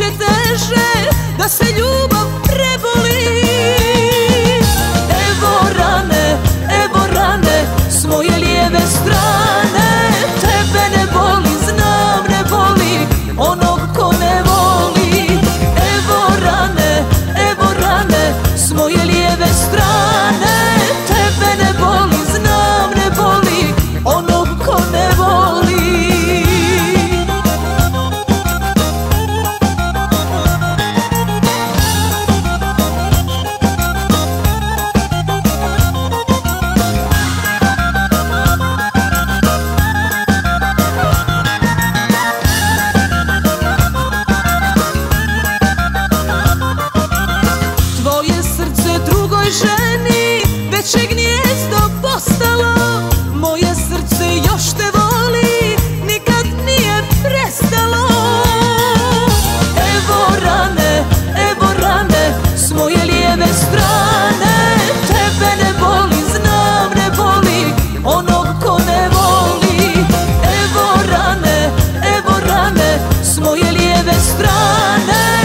Хочете теж до селю strane